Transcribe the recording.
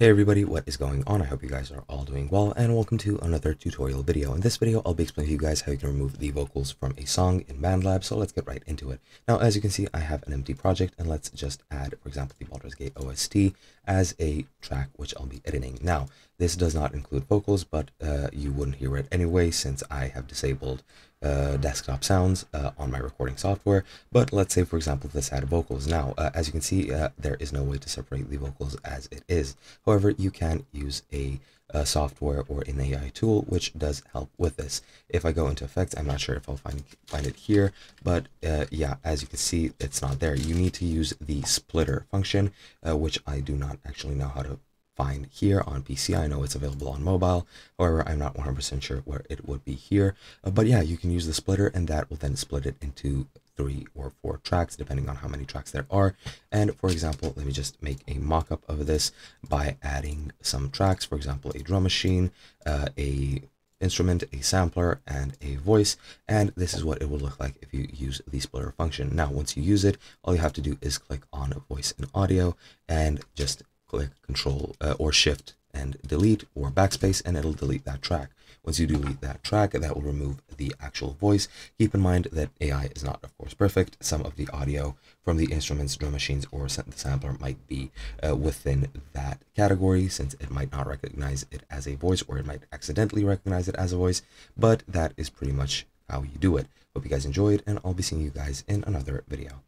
Hey everybody, what is going on? I hope you guys are all doing well and welcome to another tutorial video. In this video, I'll be explaining to you guys how you can remove the vocals from a song in BandLab, so let's get right into it. Now, as you can see, I have an empty project and let's just add, for example, the Baldur's Gate OST as a track which I'll be editing. Now, this does not include vocals, but uh, you wouldn't hear it anyway since I have disabled uh, desktop sounds uh, on my recording software. But let's say, for example, this had vocals. Now, uh, as you can see, uh, there is no way to separate the vocals as it is. However, you can use a, a, software or an AI tool, which does help with this. If I go into effects, I'm not sure if I'll find, find it here, but uh, yeah, as you can see, it's not there. You need to use the splitter function, uh, which I do not actually know how to find here on PC. I know it's available on mobile. However, I'm not 100% sure where it would be here. Uh, but yeah, you can use the splitter and that will then split it into three or four tracks, depending on how many tracks there are. And for example, let me just make a mock-up of this by adding some tracks, for example, a drum machine, uh, a instrument, a sampler, and a voice. And this is what it will look like if you use the splitter function. Now, once you use it, all you have to do is click on voice and audio and just click control uh, or shift and delete or backspace and it'll delete that track. Once you delete that track, that will remove the actual voice. Keep in mind that AI is not, of course, perfect. Some of the audio from the instruments, drum machines, or the sampler might be uh, within that category since it might not recognize it as a voice or it might accidentally recognize it as a voice, but that is pretty much how you do it. Hope you guys enjoyed and I'll be seeing you guys in another video.